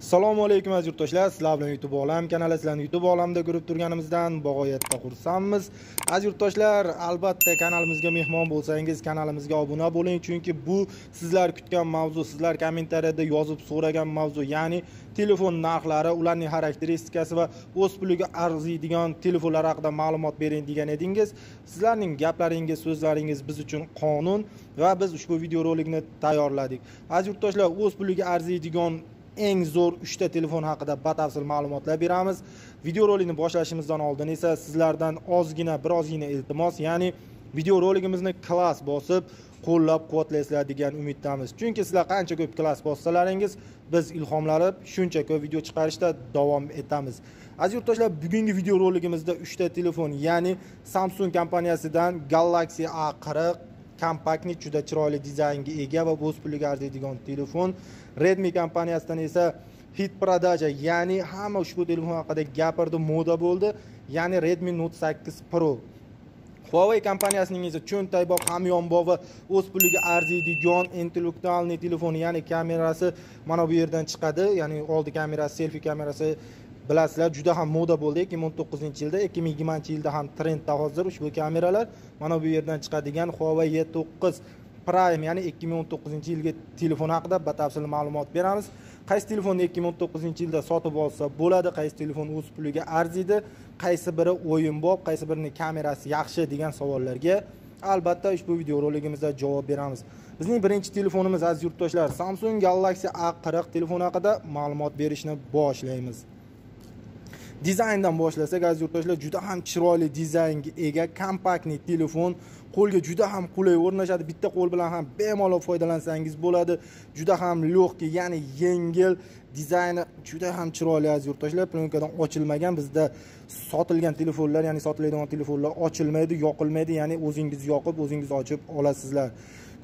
assalomu alaykum aziz yurtdoshlar. Sizlar bilan youtube olam kanali sizlarni youtube olamda ko'rib turganimizdan bog'oyatda xursandmiz. Aziz yurtdoshlar albatta kanalimizga mehmon bo'lsangiz kanalimizga obuna bo'ling. Chunki bu sizlar kutgan mavzu sizlar kommentariyada yozib so'ragan mavzu. Ya'ni telefon narxlari ularning xarakteristikasi va o'z puliga arziydigan telefonlar haqida ma'lumot bering degan edingiz. Sizlarning gaplaringiz so'zlaringiz biz uchun qonun va biz ushbu videorolikni tayyorladik. Aziz yurtdoshlar o'z puliga arziydigan eng zo'r uchta telefon haqida batafsil ma'lumotlar beramiz. Videorolikni boshlashimizdan oldin esa sizlardan ozgina birozgina iltimos ya'ni videorolikimizni klass bosib qo'llab quvvatlaysizlar degan umiddamiz. Chunki sizlar qancha ko'p klass bossalaringiz biz ilhomlanib shuncha ko'p video chiqarishda davom etamiz. Aziz yurtdoshlar bugungi videorolikimizda uchta telefon ya'ni samsung kompaniyasidan galaxy a qirq kompaktni juda chiroyli dizaynga ega va o'z puliga arziydigan telefon. Redmi kompaniyasidan esa hit продажа ya'ni hamma ushbu telefon haqida gapirdi moda bo'ldi ya'ni redmi note 8 pro. Huawei kompaniyasining esa cho'ntayboq hamyonbop va o'z puliga arziydigan intellektualniy telefoni ya'ni kamerasi mana bu yerdan chiqadi ya'ni oldi kamerasi selfi kamerasi bilasizlar juda ham moda bo'ldi ikki ming o'n to'qqizinchi yilda ikki ming yigirmanchi yilda ham trendda hozir ushbu kameralar. Mana bu yerdan chiqadigan huawei e to'qqiz prime ya'ni ikki ming o'n to'qqizinchi yilgi telefon haqida batafsil ma'lumot beramiz. Qaysi telefonni ikki ming o'n to'qqizinchi yilda sotib olsa bo'ladi qaysi telefon o'z puliga arziydi qaysi biri o'yinbop qaysi birini kamerasi yaxshi degan savollarga albatta ushbu videorolikimizda javob beramiz. Bizning birinchi telefonimiz aziz yurtdoshlar samsung galaxy a qirq telefoni haqida ma'lumot berishni boshlaymiz. Dizayndan boshlasak aziz yurtdoshlar juda ham chiroyli dizaynga ega kompaktniy telefon qo'lga juda ham qulay o'rnashadi. Bitta qo'l bilan ham bemalol foydalansangiz bo'ladi. Juda ham легкий ya'ni yengil dizayni juda ham chiroyli aziz yurtdoshlar. Plyonkadan ochilmagan bizda sotilgan telefonlar ya'ni sotiladigan telefonlar ochilmaydi yoqilmaydi. Ya'ni o'zingiz yoqib o'zingiz ochib olasizlar.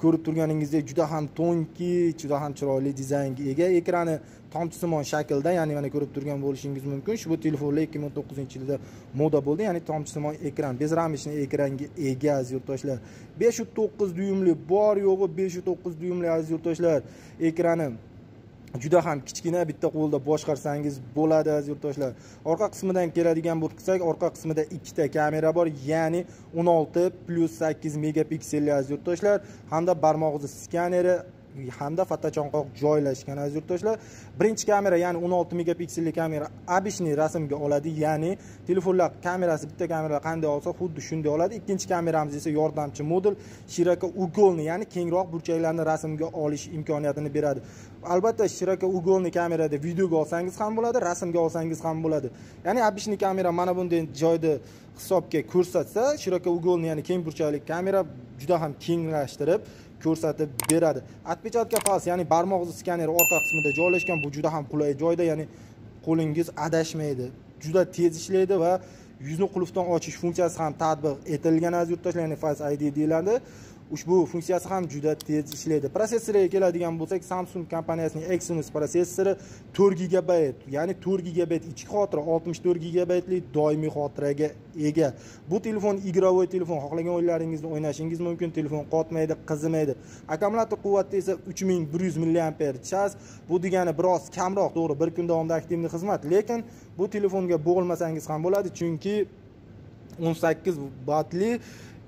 Ko'rib turganingizdek juda ham to'nki juda ham chiroyli dizaynga ega ekrani. Tomchisimon shaklda ya'ni mana ko'rib turgan bo'lishingiz mumkin. Ushbu telefonlar ikki ming o'n to'qqizinchi yilda moda bo'ldi ya'ni tomchisimon ekran. Bezramishni ekranga ega aziz yurtdoshlar. Besh yuz to'qqiz dyumli bor yo'g'i besh yuz to'qqiz dyumli aziz yurtdoshlar. Ekrani juda ham kichkina bitta qo'lda boshqarsangiz bo'ladi aziz yurtdoshlar. Orqa qismidan keladigan bo'lsak orqa qismida ikkita kamera bor ya'ni 16 plyus 8 megapikselli aziz yurtdoshlar. Hamda barmoq izi skaneri hamda fotochonqoq joylashgan aziz yurtdoshlar. Birinchi kamera ya'ni 16 megapikselli kamera обычный rasmga oladi ya'ni telefonlar kamerasi bitta kamera qanday olsa xuddi shunday oladi. Ikkinchi kameramiz esa yordamchi modul ugolni ya'ni kengroq burchaklarni rasmga olish imkoniyatini beradi. Albatta shirokouгольный kamerada videoga olsangiz ham bo'ladi rasmga olsangiz ham bo'ladi. Ya'ni обычный kamera mana bunday joyda hisobga ko'rsatsa shirokouгольный ya'ni keng burchakli kamera juda ham kenglashtirib ko'rsatib beradi. Отпечатка pals ya'ni barmoq izi skaneri orqa qismida joylashgan bu juda ham qulay joyda ya'ni qo'lingiz adashmaydi. Juda tez ishlaydi va yuzni qulfdan ochish funksiyasi ham tatbiq etilgan aziz yurtdoshlar ya'ni face id deyiladi. Ushbu funksiyasi ham juda tez ishlaydi. Protsessorga keladigan bo'lsak samsung kompaniyasining exynos protsessori to'rt gigabayt ya'ni to'rt gigabayt ichki xotira oltmish to'rt gigabaytli doimiy xotiraga ega. Bu telefon игровой telefon xohlagan o'yinlaringizni o'ynashingiz mumkin telefon qotmaydi qizimaydi. Akkumulyator quvvati esa uch ming bir yuz milliamper chas bu degani biroz kamroq to'g'ri bir kun davomida aktivniy xizmat. Lekin bu telefonga bo'g'ilmasangiz ham bo'ladi chunki o'n sakkiz vatli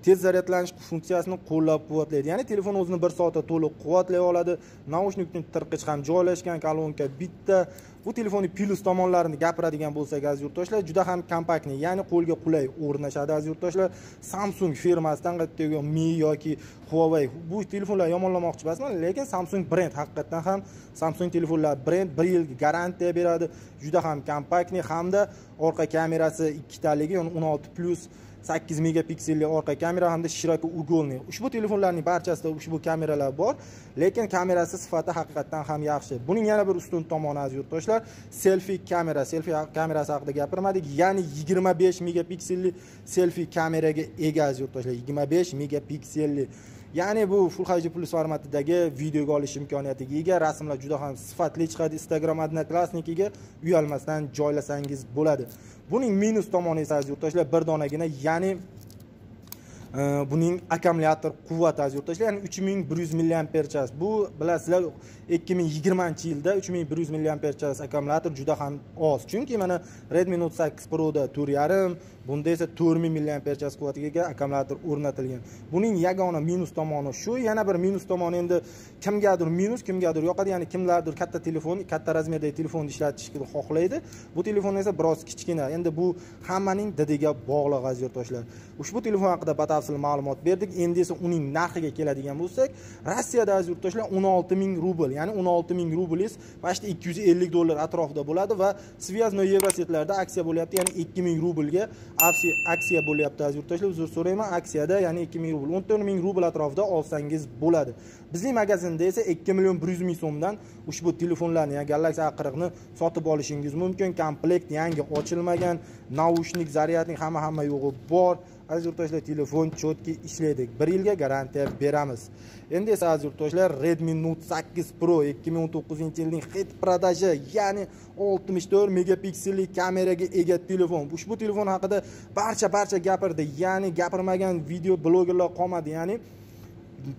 tez zaryadlanish funksiyasini qo'llab quvvatlaydi ya'ni telefon o'zini bir soatda to'liq quvvatlay oladi. Naushnikni tirqich ham joylashgan kolonka bitta. Bu telefonni plyus tomonlarini gapiradigan bo'lsak aziz yurtdoshlar juda ham kompaktniy ya'ni qo'lga qulay o'rnashadi aziz yurtdoshlar. Samsung firmasidan mi yoki huawei. Bu telefonlar yomonlamoqchi emasman lekin samsung brend haqiqatdan ham samsung telefonlar brend bir yil garantiya beradi. Juda ham kompaktniy hamda orqa kamerasi ikkitaligi o'n olti plyus sakkiz megapikselli orqa kamera hamda shirokouгольный ushbu telefonlarning barchasida ushbu kameralar bor lekin kamerasi sifati haqiqatdan ham yaxshi. Buning yana bir ustun tomoni aziz yurtdoshlar selfi kamera. Selfi kamerasi haqida gapirmadik. Ya'ni yigirma besh megapikselli selfi kameraga ega aziz yurtdoshlar. Yigirma besh megapikselli ya'ni bu full hd plus formatidagi videoga olish imkoniyatiga ega rasmlar juda ham sifatli chiqadi instagram одноклассникiga uyalmasdan joylasangiz bo'ladi. Buning minus tomoni esa aziz yurtdoshlar bir donagina ya'ni e, buning akkumulyator quvvati aziz yurtdoshlar ya'ni uch ming bir yuz milliamper chas bu bilasizlar ikki ming yigirmanchi yilda uch ming bir yuz milliamper chas akkumulyator juda ham oz. Chunki mana redmi note sakkiz proda to'rt yarim bunda esa to'rt ming milliamper chas quvvatiga ega akkumulyator o'rnatilgan. Buning yagona minus tomoni shu yana bir minus tomoni endi kimgadir minus kimgadir yoqadi. Ya'ni kimlardir katta telefon katta razmerdagi telefonni ishlatishni xohlaydi. Bu telefon esa biroz kichkina. Endi bu hammaning didiga bog'liq aziz yurtdoshlar ushbu telefon haqida batafsil ma'lumot berdik. Endi esa uning narxiga keladigan bo'lsak rossiyada aziz yurtdoshlar o'n olti ming rubl ya'ni o'n olti ming rublingiz почти ikki yuz ellik dollar atrofida bo'ladi va связной евросетlarda aksiya bo'lyapti. Ya'ni ikki ming rublga aksiya bo'lyapti aziz yurtdoshlar uzr so'rayman aksiyada ya'ni ikki ming rubl. O'n to'rt ming rubl atrofida olsangiz bo'ladi. Bizning magazinda esa ikki million bir yuz ming so'mdan ushbu telefonlarni ya'ni galaxy a qirqni sotib olishingiz mumkin. Komplekt yangi ochilmagan naushnik zaryadnik hamma hamma yo'g'i bor. Aziz yurtdoshlar telefon четкий ishlaydi. Bir yilga garantiya beramiz. Endi esa aziz yurtdoshlar redmi note sakkiz pro ikki ming o'n to'qqizinchi yilning hit prodaji ya'ni oltmish to'rt megapikselli kameraga ega telefon. Ushbu telefon haqida barcha barcha gapirdi. Ya'ni gapirmagan video blogerlar qolmadi. Ya'ni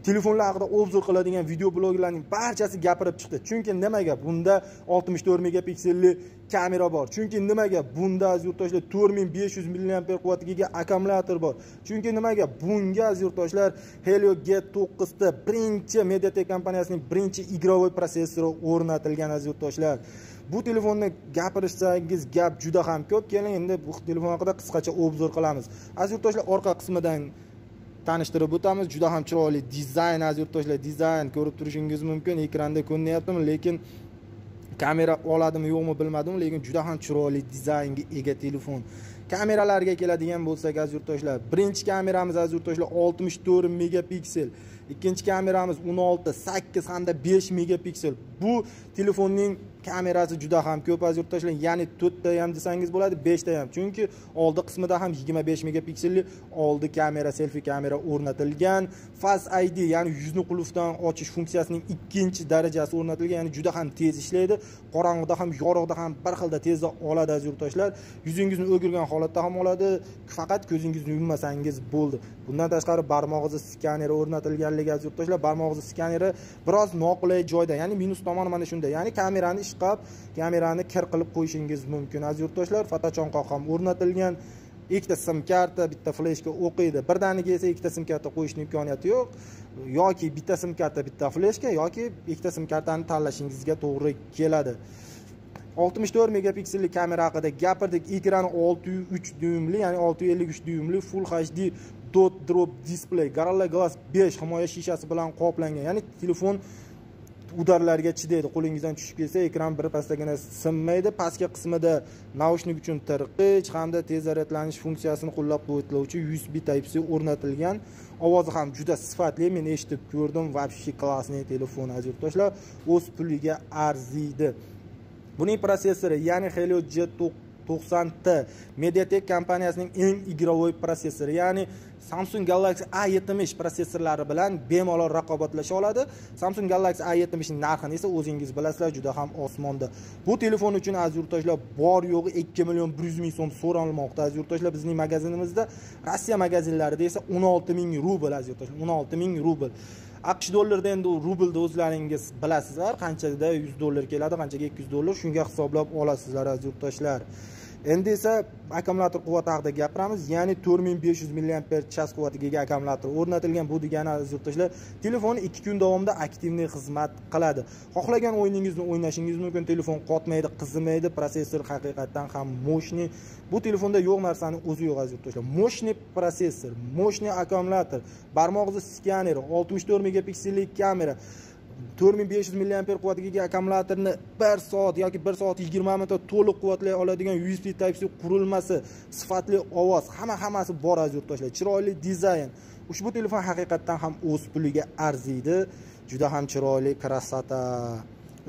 telefonlar haqida obzor qiladigan video blogerlarning barchasi gapirib chiqdi. Chunki nimaga bunda 64 megapikselli kamera bor? Chunki nimaga bunda aziz yurtdoshlar 4500 milliamper quvvatiga ega akkumulyator bor? Chunki nimaga bunga aziz yurtdoshlar helio g 9 da birinchi mediatek kompaniyasining birinchi игровой protsessori o'rnatilgan aziz yurtdoshlar. Bu telefonni gapirishsangiz gap juda ham ko'p. Keling endi bu telefon haqida qisqacha obzor qilamiz. Aziz yurtdoshlar orqa qismidan tanishtirib o'tamiz. Juda ham chiroyli dizayn aziz yurtdoshlar dizayn. Ko'rib turishingiz mumkin. Ekranda ko'rinyaptimi lekin kamera oladimi yo'qmi bilmadim lekin juda ham chiroyli dizaynga ega telefon. Kameralarga keladigan bo'lsak aziz yurtdoshlar birinchi kameramiz aziz yurtdoshlar oltmish to'rt megapiksel. Ikkinchi kameramiz o'n olti sakkiz hamda besh megapiksel. Bu telefonning kamerasi juda ham ko'p aziz yurtdoshlar ya'ni to'rtta ham desangiz bo'ladi beshta ham chunki oldi qismida ham yigirma besh megapikselli oldi kamera selfi kamera o'rnatilgan. Face id ya'ni yuzni qulfdan ochish funksiyasining ikkinchi darajasi o'rnatilgan. Ya'ni juda ham tez ishlaydi. Qorong'ida ham yorug'da ham bir xilda tezda oladi aziz yurtdoshlar. Yuzingizni o'girgan holatda ham oladi. Faqat ko'zingizni yummasangiz bo'ldi. Bundan tashqari barmoq izi skaneri o'rnatilganligi aziz yurtdoshlar barmoq izi skaneri biroz noqulay joyda ya'ni minus tomoni mana shunda. Ya'ni kamerani ishqab kamerani kir qilib qo'yishingiz mumkin. Aziz yurtdoshlar fotochonqoq ham o'rnatilgan. Ikkita sim karta bitta fleshka o'qiydi. Birdaniga esa ikkita sim karta qo'yishni imkoniyati yo'q. Yoki bitta sim karta bitta fleshka yoki ikkita sim kartani tanlashingizga to'g'ri keladi. oltmish to'rt megapikselli kamera haqida gapirdik. Ekrani olti yuz uch dyumli ya'ni olti yuz ellik uch dyumli full hd dot drop display gorilla glass 5 himoya shishasi bilan qoplangan. Ya'ni telefon udarlarga chidaydi qo'lingizdan tushib ketsa ekran bir pasdagina sinmaydi pastki qismida naushnik uchun tirqich hamda tez zaryadlanish funksiyasini qo'llab quvvatlovchi usb type c o'rnatilgan. Ovozi ham juda sifatli men eshitib ko'rdim вообще klassniy telefon aziz yurtdoshlar o'z puliga arziydi. Buning protsessori ya'ni helio g to'qson t mediatek kompaniyasining eng игровой protsessori ya'ni samsung galaxy a yetmish protsessorlari bilan bemalol raqobatlasha oladi. Samsung galaxy a yetmishning narxini esa o'zingiz bilasizlar juda ham osmonda. Bu telefon uchun aziz yurtdoshlar bor yo'g'i ikki million bir yuz ming so'm so'ralmoqda aziz yurtdoshlar bizning magazinimizda. Rossiya magazinlarida esa o'n olti ming rubl aziz yurtdoshlar o'n olti ming rubl. Aqsh dollarida endi rublda o'zlaringiz bilasizlar qanchada yuz dollar keladi qanchaga ikki yuz dollar shunga hisoblab olasizlar aziz yurtdoshlar. Endi esa akkumulyator quvvati haqida gapiramiz. Ya'ni to'rt ming besh yuz milliamper chas quvvatiga ega akkumulyator o'rnatilgan bu degani aziz yurtdoshlar telefon ikki kun davomida aktivniy xizmat qiladi. Xohlagan o'yiningizni o'ynashingiz mumkin. Telefon qotmaydi qizimaydi. Protsessor haqiqatdan ham moshniy bu telefonda yo'q narsani o'zi yo'q aziz yurtdoshlar. Moshniy protsessor moshniy akkumulyator barmoq izi skaneri oltmish to'rt megapikselli kamera to'rt ming besh yuz milliamper quvvatiga ega akkumulyatorni bir soat yoki bir soat yigirma minutda to'liq quvvatlay oladigan usb type c qurilmasi sifatli ovoz hamma hammasi bor aziz yurtdoshlar. Chiroyli dizayn. Ushbu telefon haqiqatdan ham o'z puliga arziydi. Juda ham chiroyli krasota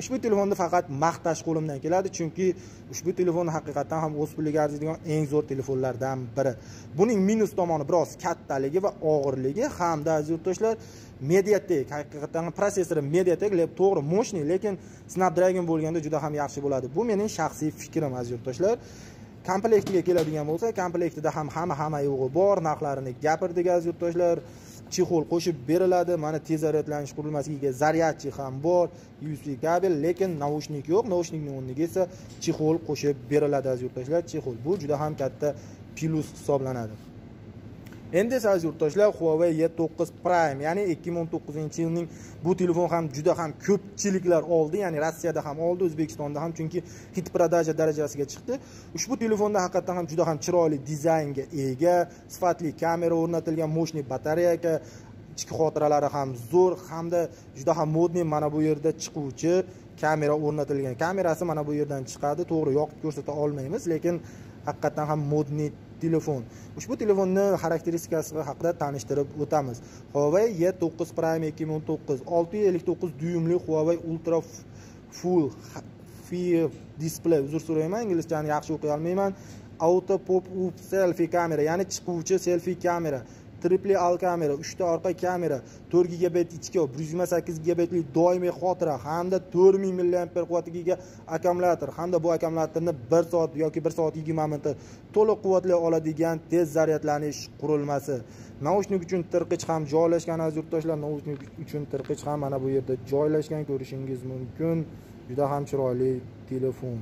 ushbu telefonni faqat maqtash qo'limdan keladi chunki ushbu telefon haqiqatdan ham o'z puliga arziydigan eng zo'r telefonlardan biri. Buning minus tomoni biroz kattaligi va og'irligi hamda aziz yurtdoshlar mediatek haqiqatdan protsessori mediatek to'g'ri мощный lekin snapdragon bo'lganda juda ham yaxshi bo'ladi. Bu mening shaxsiy fikrim aziz yurtdoshlar. Komplektiga keladigan bo'lsa komplektida ham hamma hamma yo'g'i bor narxlarini gapirdik aziz yurtdoshlar. Chexol qo'shib beriladi. Mana tez zaryadlanish qurilmasiga zaryadchi ham bor. Usb kabel lekin naushnik yo'q. Naushnikni o'rniga esa chexol qo'shib beriladi aziz yurtdoshlar. Chexol bu juda ham katta plyus hisoblanadi. Endi esa aziz yurtdoshlar huawei y 9 prime ya'ni 2019 yilning bu telefon ham juda ham ko'pchiliklar oldi ya'ni rossiyada ham oldi o'zbekistonda ham chunki hit prodaja darajasiga chiqdi. Ushbu telefonda haqiqatdan ham juda ham chiroyli dizaynga ega sifatli kamera o'rnatilgan мощный batareyaga ichki xotiralari ham zo'r hamda juda ham modniy mana bu yerda chiquvchi kamera o'rnatilgan. Kamerasi mana bu yerdan chiqadi to'g'ri yoqib ko'rsata olmaymiz lekin haqiqatdan ham modniy telefon. Ushbu telefonni xarakteristikasi haqida tanishtirib o'tamiz. Huawei y 9 prime 2019 659 dyumli huawei ultra full display. Uzr so'rayman inglizchani yaxshi o'qiy olmayman. Auto pop up selfie kamera ya'ni chiquvchi selfie kamera. Tripli al kamera uchta orqa kamera to'rt gigabit ichki bir yuz yigirma sakkiz gigabitli doimiy xotira hamda to'rt ming milliamper quvvatiga ega akkumulyator hamda bu akkumulyatorni bir soat yoki bir soat yigirma minutda to'liq quvvatlay oladigan tez zaryadlanish qurilmasi. Naushnik uchun tirqich ham joylashgan aziz yurtdoshlar naushnik uchun tirqich ham mana bu yerda joylashgan ko'rishingiz mumkin. Juda ham chiroyli telefon.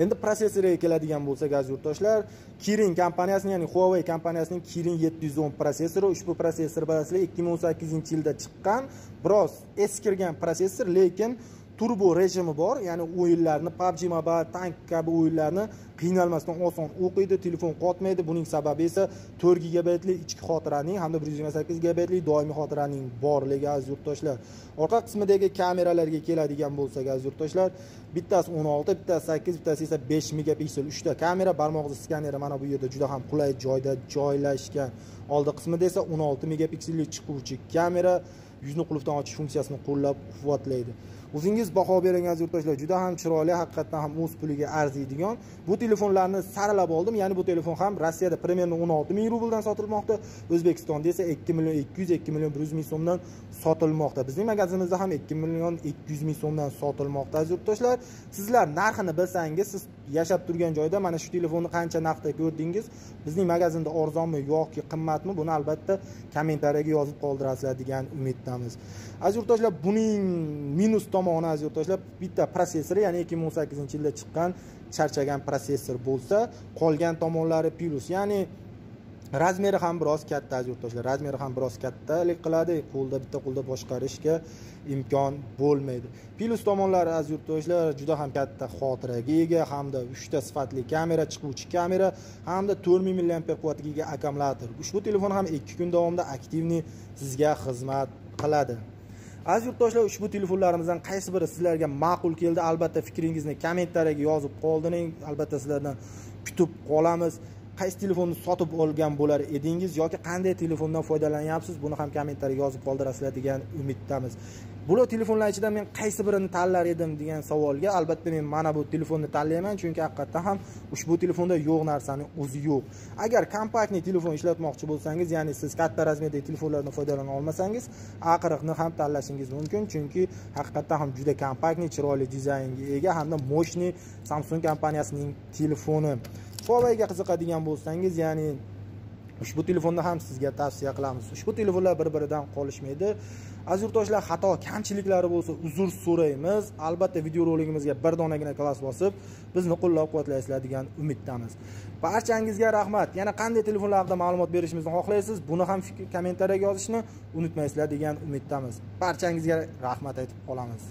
Endi protsessoriga keladigan bo'lsak aziz yurtdoshlar kirin kompaniyasini ya'ni huawei kompaniyasining kirin 710 protsessori ushbu protsessor bilasizlar 2018 yilda chiqqan. Biroz eskirgan protsessor lekin turbo rejimi bor. Ya'ni o'yinlarni PUBG Mobile tank kabi o'yinlarni qiynalmasdan oson o'qiydi telefon qotmaydi. Buning sababi esa 4 gigabaytli ichki xotiraning hamda 128 gigabaytli doimiy xotiraning borligi aziz yurtdoshlar. Orqa qismidagi kameralarga keladigan bo'lsak aziz yurtdoshlar bittasi 16 bittasi 8 bittasi esa 5 megapiksel uchta kamera. Barmoq izi skaneri mana bu yerda juda ham qulay joyda joylashgan. Oldi qismida esa 16 megapikselli chiquvchi kamera yuzni qulfdan ochish funksiyasini qo'llab quvvatlaydi o'zingiz baho bering aziz yurtdoshlar juda ham chiroyli haqiqatdan ham o'z puliga arziydigan. Bu telefonlarni saralab oldim ya'ni bu telefon ham rossiyada примерно o'n olti ming rubldan sotilmoqda. O'zbekistonda esa ikki million ikki yuz ikki million bir yuz ming so'mdan sotilmoqda. Bizning magazinimizda ham ikki million ikki yuz ming so'mdan sotilmoqda aziz yurtdoshlar sizlar narxini bilsangiz siz yashab turgan joyda mana shu telefonni qancha narxda ko'rdingiz? Bizning magazinda arzonmi yoki qimmatmi? Buni albatta kommentariyaga yozib qoldirasizlar degan umiddamiz. Aziz yurtdoshlar buning minus tomoni aziz yurtdoshlar bitta protsessori ya'ni ikki ming o'n sakkizinchi yilda chiqqan charchagan protsessor bo'lsa qolgan tomonlari plyus ya'ni razmeri ham biroz katta aziz yurtdoshlar razmeri ham biroz kattalik qiladi qo'lda bitta qo'lda boshqarishga imkon bo'lmaydi. Plyus tomonlari aziz yurtdoshlar juda ham katta xotiraga ega hamda uchta sifatli kamera chiquvchi kamera hamda to'rt ming milliamper quvvatiga ega akkumulyator. Ushbu telefon ham ikki kun davomida aktivniy sizga xizmat qiladi. Aziz yurtdoshlar ushbu telefonlarimizdan qaysi biri sizlarga ma'qul keldi? Albatta fikringizni kommentariyaga yozib qoldiring albatta sizlardan kutib qolamiz. Qaysi telefonni sotib olgan bo'lar edingiz yoki qanday telefondan foydalanyapsiz buni ham kommentariyga yozib qoldirasizlar degan umiddamiz. Bular telefonlar ichidan men qaysi birini tanlar edim degan savolga albatta men mana bu telefonni tanlayman chunki haqiqatdan ham ushbu telefonda yo'q narsani o'zi yo'q. Agar kompaktniy telefon ishlatmoqchi bo'lsangiz ya'ni siz katta razmerdagi telefonlardan foydalana olmasangiz a qirqni ham tanlashingiz mumkin chunki haqiqatdan ham juda kompaktniy chiroyli dizaynga ega hamda мощный samsung kompaniyasining telefoni. Huaweiga qiziqadigan bo'lsangiz ya'ni ushbu telefonni ham sizga tavsiya qilamiz. Ushbu telefonlar bir biridan qolishmaydi. Aziz yurtdoshlar xato kamchiliklari bo'lsa uzr so'raymiz. Albatta videoroligimizga bir donagina klass bosib bizni qo'llab quvvatlaysizlar degan umiddamiz. Barchangizga rahmat. Yana qanday telefonlar haqida ma'lumot berishimizni xohlaysiz? Buni ham kommentariyaga yozishni unutmaysizlar degan umiddamiz. Barchangizga rahmat aytib qolamiz.